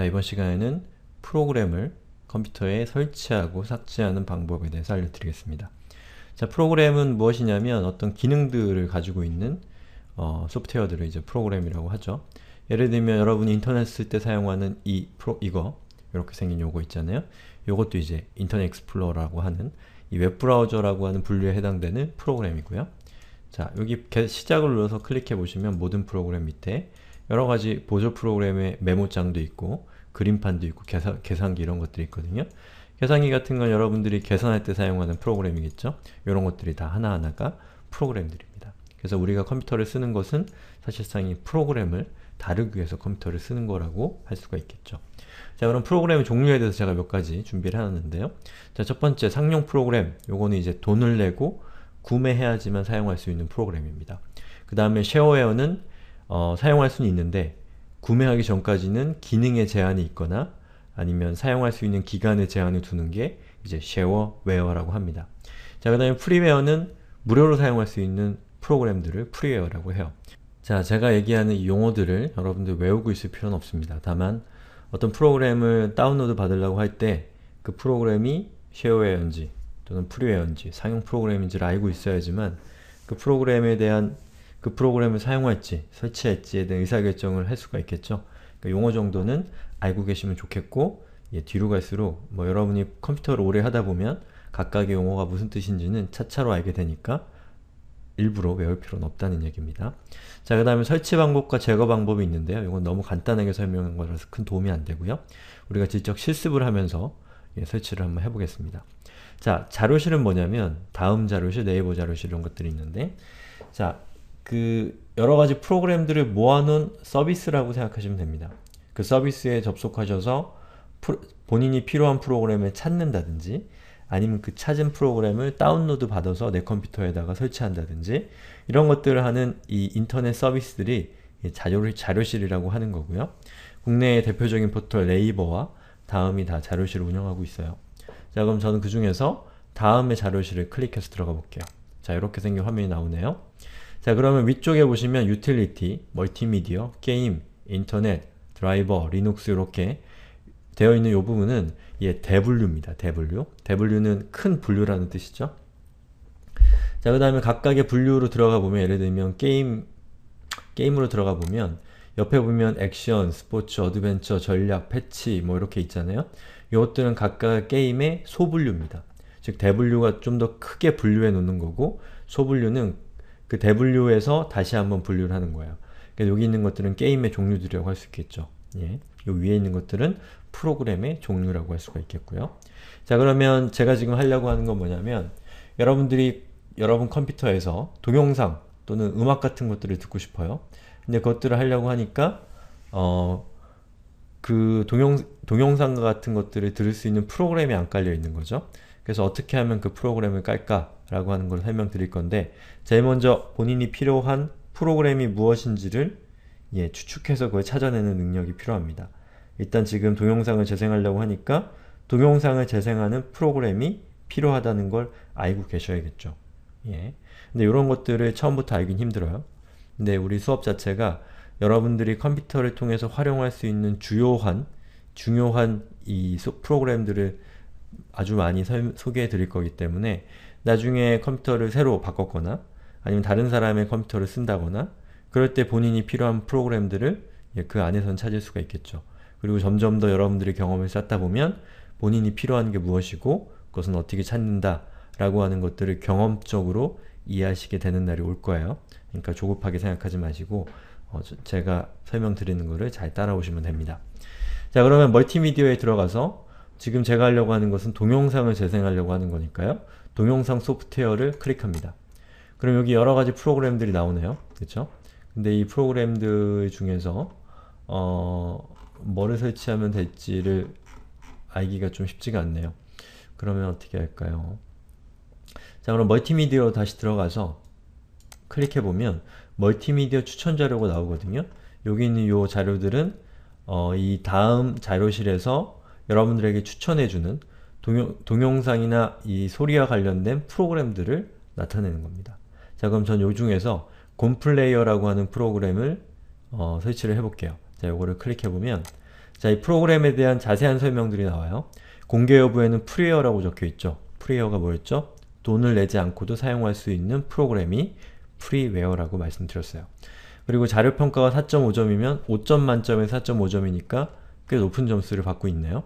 자 이번 시간에는 프로그램을 컴퓨터에 설치하고 삭제하는 방법에 대해서 알려드리겠습니다. 자 프로그램은 무엇이냐면 어떤 기능들을 가지고 있는 어, 소프트웨어들을 이제 프로그램이라고 하죠. 예를 들면 여러분이 인터넷 쓸 때 사용하는 이 프로 이거 이렇게 생긴 요거 있잖아요. 요것도 이제 인터넷 익스플로러라고 하는 이 웹브라우저라고 하는 분류에 해당되는 프로그램이고요. 자 여기 시작을 눌러서 클릭해 보시면 모든 프로그램 밑에 여러 가지 보조 프로그램의 메모장도 있고 그림판도 있고 계산, 계산기 이런 것들이 있거든요. 계산기 같은 건 여러분들이 계산할 때 사용하는 프로그램이겠죠. 이런 것들이 다 하나하나가 프로그램들입니다. 그래서 우리가 컴퓨터를 쓰는 것은 사실상 이 프로그램을 다루기 위해서 컴퓨터를 쓰는 거라고 할 수가 있겠죠. 자 그럼 프로그램의 종류에 대해서 제가 몇 가지 준비를 해놨는데요. 자 첫 번째 상용 프로그램 요거는 이제 돈을 내고 구매해야지만 사용할 수 있는 프로그램입니다. 그 다음에 쉐어웨어는 어, 사용할 수는 있는데 구매하기 전까지는 기능에 제한이 있거나 아니면 사용할 수 있는 기간에 제한을 두는 게 이제 쉐어웨어라고 합니다. 자, 그 다음에 프리웨어는 무료로 사용할 수 있는 프로그램들을 프리웨어라고 해요. 자, 제가 얘기하는 이 용어들을 여러분들 외우고 있을 필요는 없습니다. 다만 어떤 프로그램을 다운로드 받으려고 할 때 그 프로그램이 쉐어웨어인지 또는 프리웨어인지 상용 프로그램인지를 알고 있어야지만 그 프로그램에 대한 그 프로그램을 사용할지 설치할지에 대한 의사결정을 할 수가 있겠죠. 그러니까 용어 정도는 알고 계시면 좋겠고 예, 뒤로 갈수록 뭐 여러분이 컴퓨터를 오래 하다 보면 각각의 용어가 무슨 뜻인지는 차차로 알게 되니까 일부러 외울 필요는 없다는 얘기입니다. 자, 그 다음에 설치 방법과 제거 방법이 있는데요. 이건 너무 간단하게 설명한 거라서 큰 도움이 안 되고요. 우리가 직접 실습을 하면서 예, 설치를 한번 해보겠습니다. 자, 자료실은 뭐냐면 다음 자료실, 네이버 자료실 이런 것들이 있는데 자, 그 여러 가지 프로그램들을 모아놓은 서비스라고 생각하시면 됩니다. 그 서비스에 접속하셔서 프로, 본인이 필요한 프로그램을 찾는다든지 아니면 그 찾은 프로그램을 다운로드 받아서 내 컴퓨터에다가 설치한다든지 이런 것들을 하는 이 인터넷 서비스들이 자료, 자료실이라고 하는 거고요. 국내의 대표적인 포털 네이버와 다음이 다 자료실을 운영하고 있어요. 자 그럼 저는 그 중에서 다음의 자료실을 클릭해서 들어가 볼게요. 자 이렇게 생긴 화면이 나오네요. 자 그러면 위쪽에 보시면 유틸리티, 멀티미디어, 게임, 인터넷, 드라이버, 리눅스 이렇게 되어 있는 이 부분은 예, 대분류입니다. 대분류. 대분류는 큰 분류라는 뜻이죠. 자, 그 다음에 각각의 분류로 들어가 보면 예를 들면 게임, 게임으로 들어가 보면 옆에 보면 액션, 스포츠, 어드벤처, 전략, 패치 뭐 이렇게 있잖아요. 이것들은 각각 게임의 소분류입니다. 즉 대분류가 좀 더 크게 분류해 놓는 거고 소분류는 그 대분류에서 다시 한번 분류를 하는 거예요. 그러니까 여기 있는 것들은 게임의 종류들이라고 할 수 있겠죠. 예. 요 위에 있는 것들은 프로그램의 종류라고 할 수가 있겠고요. 자 그러면 제가 지금 하려고 하는 건 뭐냐면 여러분들이 여러분 컴퓨터에서 동영상 또는 음악 같은 것들을 듣고 싶어요. 근데 그것들을 하려고 하니까 어, 그 동영, 동영상 같은 것들을 들을 수 있는 프로그램이 안 깔려 있는 거죠. 그래서 어떻게 하면 그 프로그램을 깔까? 라고 하는 걸 설명드릴 건데 제일 먼저 본인이 필요한 프로그램이 무엇인지를 예, 추측해서 그걸 찾아내는 능력이 필요합니다. 일단 지금 동영상을 재생하려고 하니까 동영상을 재생하는 프로그램이 필요하다는 걸 알고 계셔야겠죠. 예. 근데 이런 것들을 처음부터 알긴 힘들어요. 근데 우리 수업 자체가 여러분들이 컴퓨터를 통해서 활용할 수 있는 주요한, 중요한 이 프로그램들을 아주 많이 소개해 드릴 거기 때문에 나중에 컴퓨터를 새로 바꿨거나 아니면 다른 사람의 컴퓨터를 쓴다거나 그럴 때 본인이 필요한 프로그램들을 예, 그 안에선 찾을 수가 있겠죠. 그리고 점점 더 여러분들이 경험을 쌓다 보면 본인이 필요한 게 무엇이고 그것은 어떻게 찾는다 라고 하는 것들을 경험적으로 이해하시게 되는 날이 올 거예요. 그러니까 조급하게 생각하지 마시고 어, 제가 설명드리는 거를 잘 따라오시면 됩니다. 자 그러면 멀티미디어에 들어가서 지금 제가 하려고 하는 것은 동영상을 재생하려고 하는 거니까요. 동영상 소프트웨어를 클릭합니다. 그럼 여기 여러가지 프로그램들이 나오네요. 그렇죠? 근데 이 프로그램들 중에서 어, 뭐를 설치하면 될지를 알기가 좀 쉽지가 않네요. 그러면 어떻게 할까요? 자 그럼 멀티미디어로 다시 들어가서 클릭해보면 멀티미디어 추천 자료가 나오거든요. 여기 있는 이 자료들은 어, 이 다음 자료실에서 여러분들에게 추천해주는 동영, 동영 상이나 이 소리와 관련된 프로그램들을 나타내는 겁니다. 자 그럼 전 요 중에서 곰플레이어라고 하는 프로그램을 어, 설치를 해볼게요. 자, 요거를 클릭해보면 자, 이 프로그램에 대한 자세한 설명들이 나와요. 공개 여부에는 프리웨어라고 적혀 있죠. 프리웨어가 뭐였죠? 돈을 내지 않고도 사용할 수 있는 프로그램이 프리웨어라고 말씀드렸어요. 그리고 자료평가가 4.5점이면 5점 만점에 4.5점이니까 꽤 높은 점수를 받고 있네요.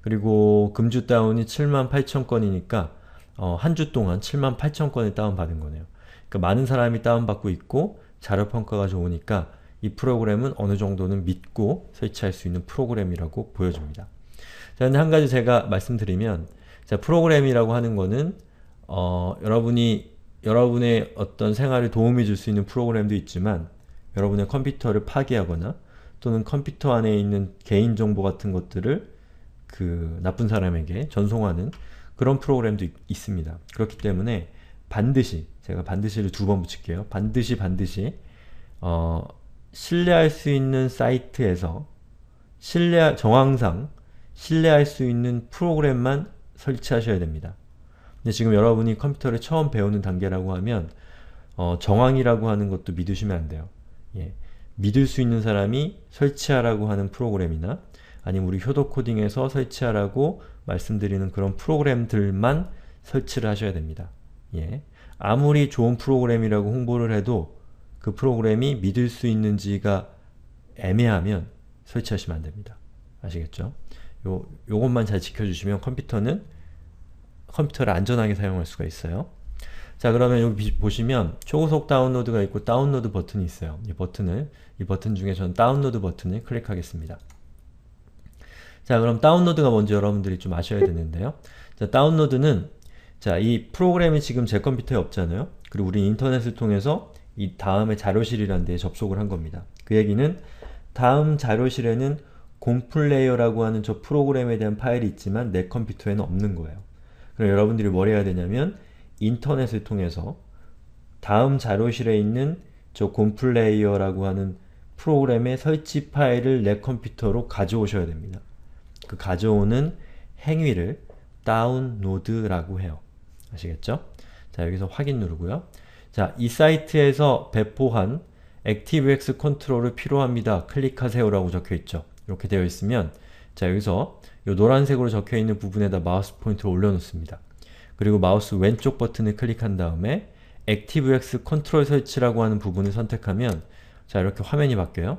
그리고 금주 다운이 7만 8천 건이니까 어, 한 주 동안 7만 8천 건을 다운받은 거네요. 그러니까 많은 사람이 다운받고 있고 자료 평가가 좋으니까 이 프로그램은 어느 정도는 믿고 설치할 수 있는 프로그램이라고 보여줍니다. 자, 근데 한 가지 제가 말씀드리면 자, 프로그램이라고 하는 거는 어, 여러분이 여러분의 어떤 생활에 도움이 줄 수 있는 프로그램도 있지만 여러분의 컴퓨터를 파괴하거나 또는 컴퓨터 안에 있는 개인정보 같은 것들을 그 나쁜 사람에게 전송하는 그런 프로그램도 있, 있습니다. 그렇기 때문에 반드시 제가 반드시를 두 번 붙일게요. 반드시 반드시 어, 신뢰할 수 있는 사이트에서 신뢰 정황상 신뢰할 수 있는 프로그램만 설치하셔야 됩니다. 근데 지금 여러분이 컴퓨터를 처음 배우는 단계라고 하면 어, 정황이라고 하는 것도 믿으시면 안 돼요. 예. 믿을 수 있는 사람이 설치하라고 하는 프로그램이나 아니면 우리 효도 코딩에서 설치하라고 말씀드리는 그런 프로그램들만 설치를 하셔야 됩니다. 예. 아무리 좋은 프로그램이라고 홍보를 해도 그 프로그램이 믿을 수 있는지가 애매하면 설치하시면 안 됩니다. 아시겠죠? 요, 요것만 잘 지켜주시면 컴퓨터는 컴퓨터를 안전하게 사용할 수가 있어요. 자 그러면 여기 보시면 초고속 다운로드가 있고 다운로드 버튼이 있어요. 이 버튼을 이 버튼 중에 저는 다운로드 버튼을 클릭하겠습니다. 자 그럼 다운로드가 뭔지 여러분들이 좀 아셔야 되는데요. 자 다운로드는 자 이 프로그램이 지금 제 컴퓨터에 없잖아요. 그리고 우리 인터넷을 통해서 이 다음에 자료실이라는 데에 접속을 한 겁니다. 그 얘기는 다음 자료실에는 곰플레이어라고 하는 저 프로그램에 대한 파일이 있지만 내 컴퓨터에는 없는 거예요. 그럼 여러분들이 뭘 해야 되냐면 인터넷을 통해서 다음 자료실에 있는 저 곰플레이어라고 하는 프로그램의 설치 파일을 내 컴퓨터로 가져오셔야 됩니다. 그 가져오는 행위를 다운로드라고 해요. 아시겠죠? 자 여기서 확인 누르고요. 자, 이 사이트에서 배포한 ActiveX 컨트롤을 필요합니다. 클릭하세요 라고 적혀있죠. 이렇게 되어 있으면 자 여기서 이 노란색으로 적혀있는 부분에다 마우스 포인트를 올려놓습니다. 그리고 마우스 왼쪽 버튼을 클릭한 다음에 ActiveX 컨트롤 설치라고 하는 부분을 선택하면 자 이렇게 화면이 바뀌어요.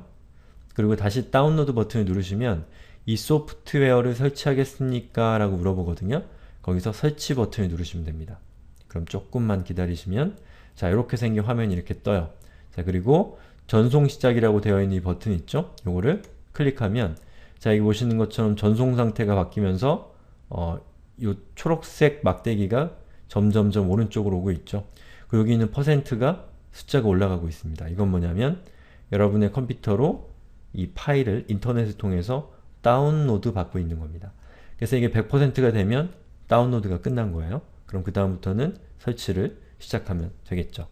그리고 다시 다운로드 버튼을 누르시면 이 소프트웨어를 설치하겠습니까? 라고 물어보거든요. 거기서 설치 버튼을 누르시면 됩니다. 그럼 조금만 기다리시면 자 이렇게 생긴 화면이 이렇게 떠요. 자 그리고 전송 시작이라고 되어 있는 이 버튼 있죠? 요거를 클릭하면 자 여기 보시는 것처럼 전송 상태가 바뀌면서 어, 요 초록색 막대기가 점점점 오른쪽으로 오고 있죠. 그리고 여기 있는 퍼센트가 숫자가 올라가고 있습니다. 이건 뭐냐면 여러분의 컴퓨터로 이 파일을 인터넷을 통해서 다운로드 받고 있는 겁니다. 그래서 이게 100%가 되면 다운로드가 끝난 거예요. 그럼 그 다음부터는 설치를 시작하면 되겠죠.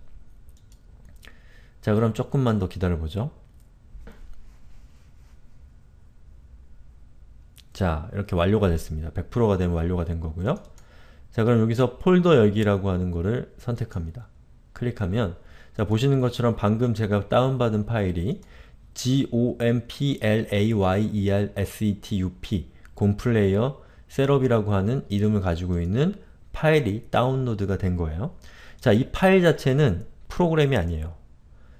자 그럼 조금만 더 기다려보죠. 자 이렇게 완료가 됐습니다. 100%가 되면 완료가 된 거고요. 자 그럼 여기서 폴더 열기라고 하는 거를 선택합니다. 클릭하면 자 보시는 것처럼 방금 제가 다운받은 파일이 gomplayersetup 곰플레이어 setup이라고 하는 이름을 가지고 있는 파일이 다운로드가 된 거예요. 자, 이 파일 자체는 프로그램이 아니에요.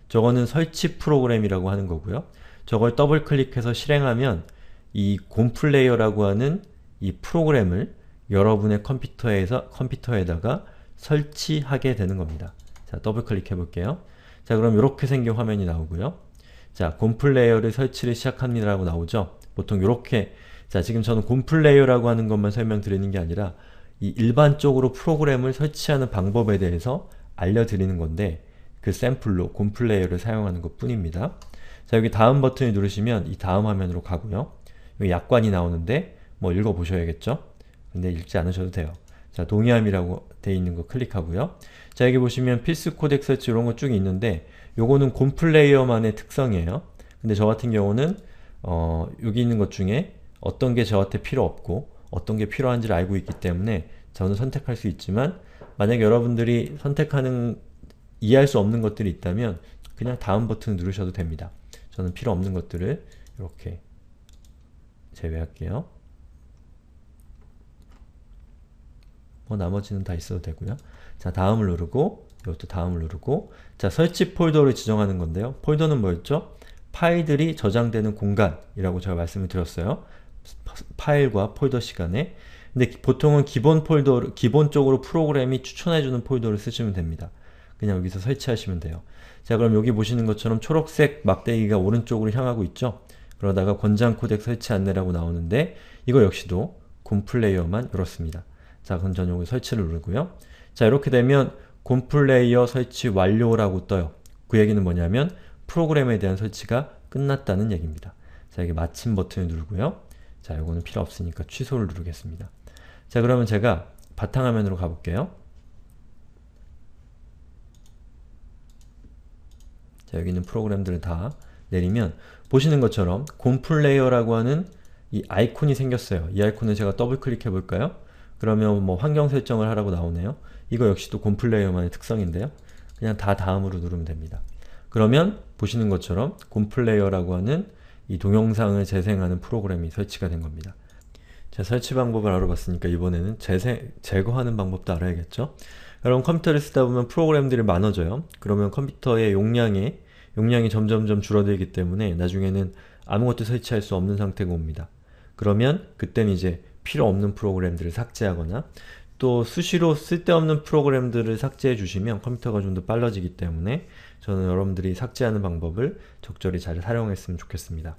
저거는 설치 프로그램이라고 하는 거고요. 저걸 더블 클릭해서 실행하면 이 곰플레이어라고 하는 이 프로그램을 여러분의 컴퓨터에서 컴퓨터에다가 설치하게 되는 겁니다. 자, 더블 클릭해 볼게요. 자, 그럼 이렇게 생긴 화면이 나오고요. 자, 곰플레이어를 설치를 시작합니다라고 나오죠. 보통 이렇게 자, 지금 저는 곰플레이어라고 하는 것만 설명드리는 게 아니라 이 일반적으로 프로그램을 설치하는 방법에 대해서 알려드리는 건데 그 샘플로 곰플레이어를 사용하는 것 뿐입니다. 자 여기 다음 버튼을 누르시면 이 다음 화면으로 가고요. 여기 약관이 나오는데 뭐 읽어보셔야겠죠? 근데 읽지 않으셔도 돼요. 자 동의함이라고 돼 있는 거 클릭하고요. 자 여기 보시면 필수 코덱 설치 이런 거 쭉 있는데 요거는 곰 플레이어만의 특성이에요. 근데 저 같은 경우는 어, 여기 있는 것 중에 어떤 게 저한테 필요 없고 어떤 게 필요한지를 알고 있기 때문에 저는 선택할 수 있지만 만약 여러분들이 선택하는 이해할 수 없는 것들이 있다면 그냥 다음 버튼 누르셔도 됩니다. 저는 필요 없는 것들을 이렇게 제외할게요. 뭐 나머지는 다 있어도 되고요. 자 다음을 누르고 이것도 다음을 누르고 자 설치 폴더를 지정하는 건데요. 폴더는 뭐였죠? 파일들이 저장되는 공간이라고 제가 말씀을 드렸어요. 파일과 폴더 시간에 근데 보통은 기본 폴더 기본적으로 프로그램이 추천해주는 폴더를 쓰시면 됩니다. 그냥 여기서 설치하시면 돼요. 자 그럼 여기 보시는 것처럼 초록색 막대기가 오른쪽으로 향하고 있죠? 그러다가 권장 코덱 설치 안내라고 나오는데 이거 역시도 곰플레이어만 이렇습니다. 자 그럼 전 여기 설치를 누르고요. 자 이렇게 되면 곰플레이어 설치 완료라고 떠요. 그 얘기는 뭐냐면 프로그램에 대한 설치가 끝났다는 얘기입니다. 자 여기 마침 버튼을 누르고요. 자 이거는 필요 없으니까 취소를 누르겠습니다. 자 그러면 제가 바탕화면으로 가볼게요. 자 여기 있는 프로그램들을 다 내리면 보시는 것처럼 곰플레이어라고 하는 이 아이콘이 생겼어요. 이 아이콘을 제가 더블 클릭해 볼까요? 그러면 뭐 환경 설정을 하라고 나오네요. 이거 역시도 곰플레이어만의 특성인데요. 그냥 다 다음으로 누르면 됩니다. 그러면 보시는 것처럼 곰플레이어라고 하는 이 동영상을 재생하는 프로그램이 설치가 된 겁니다. 자, 설치 방법을 알아봤으니까 이번에는 재생, 제거하는 방법도 알아야겠죠? 여러분 컴퓨터를 쓰다 보면 프로그램들이 많아져요. 그러면 컴퓨터의 용량이 용량이 점점점 줄어들기 때문에 나중에는 아무것도 설치할 수 없는 상태가 옵니다. 그러면 그때는 이제 필요 없는 프로그램들을 삭제하거나 또 수시로 쓸데없는 프로그램들을 삭제해 주시면 컴퓨터가 좀 더 빨라지기 때문에 저는 여러분들이 삭제하는 방법을 적절히 잘 사용했으면 좋겠습니다.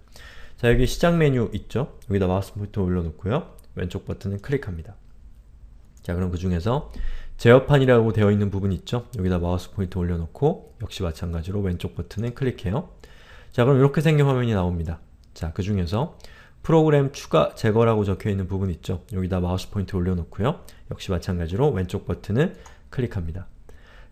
자 여기 시작 메뉴 있죠? 여기다 마우스 포인터 올려놓고요. 왼쪽 버튼을 클릭합니다. 자 그럼 그 중에서 제어판이라고 되어 있는 부분 있죠? 여기다 마우스 포인터 올려놓고 역시 마찬가지로 왼쪽 버튼을 클릭해요. 자 그럼 이렇게 생긴 화면이 나옵니다. 자 그 중에서 프로그램 추가 제거라고 적혀 있는 부분 있죠? 여기다 마우스 포인트 올려놓고요. 역시 마찬가지로 왼쪽 버튼을 클릭합니다.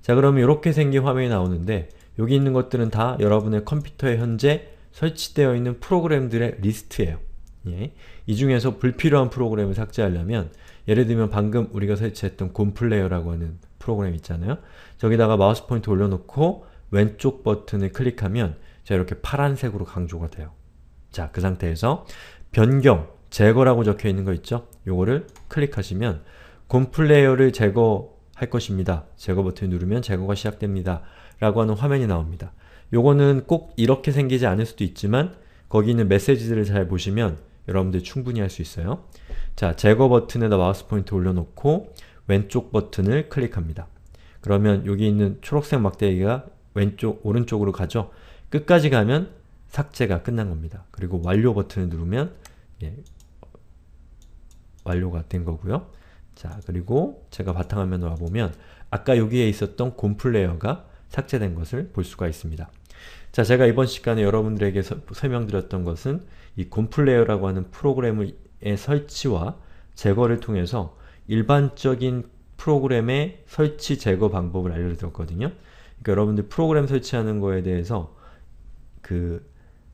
자 그러면 이렇게 생긴 화면이 나오는데 여기 있는 것들은 다 여러분의 컴퓨터에 현재 설치되어 있는 프로그램들의 리스트예요. 예. 이 중에서 불필요한 프로그램을 삭제하려면 예를 들면 방금 우리가 설치했던 곰플레이어라고 하는 프로그램 있잖아요. 저기다가 마우스 포인트 올려놓고 왼쪽 버튼을 클릭하면 자 이렇게 파란색으로 강조가 돼요. 자, 그 상태에서 변경, 제거라고 적혀 있는 거 있죠? 요거를 클릭하시면 곰플레이어를 제거할 것입니다. 제거 버튼을 누르면 제거가 시작됩니다. 라고 하는 화면이 나옵니다. 요거는 꼭 이렇게 생기지 않을 수도 있지만 거기 있는 메시지들을 잘 보시면 여러분들 충분히 할 수 있어요. 자, 제거 버튼에다 마우스 포인트 올려놓고 왼쪽 버튼을 클릭합니다. 그러면 여기 있는 초록색 막대기가 왼쪽, 오른쪽으로 가죠? 끝까지 가면 삭제가 끝난 겁니다. 그리고 완료 버튼을 누르면 예, 완료가 된 거고요. 자, 그리고 제가 바탕화면으로 와보면 아까 여기에 있었던 곰플레이어가 삭제된 것을 볼 수가 있습니다. 자, 제가 이번 시간에 여러분들에게 서, 설명드렸던 것은 이 곰플레이어라고 하는 프로그램의 설치와 제거를 통해서 일반적인 프로그램의 설치 제거 방법을 알려드렸거든요. 그러니까 여러분들 프로그램 설치하는 거에 대해서 그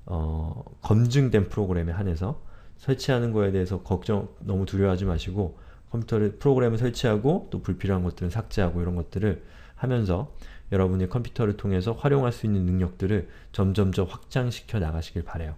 어, 검증된 프로그램에 한해서 설치하는 거에 대해서 걱정 너무 두려워하지 마시고 컴퓨터를 프로그램을 설치하고 또 불필요한 것들은 삭제하고 이런 것들을 하면서 여러분의 컴퓨터를 통해서 활용할 수 있는 능력들을 점점점 확장시켜 나가시길 바래요.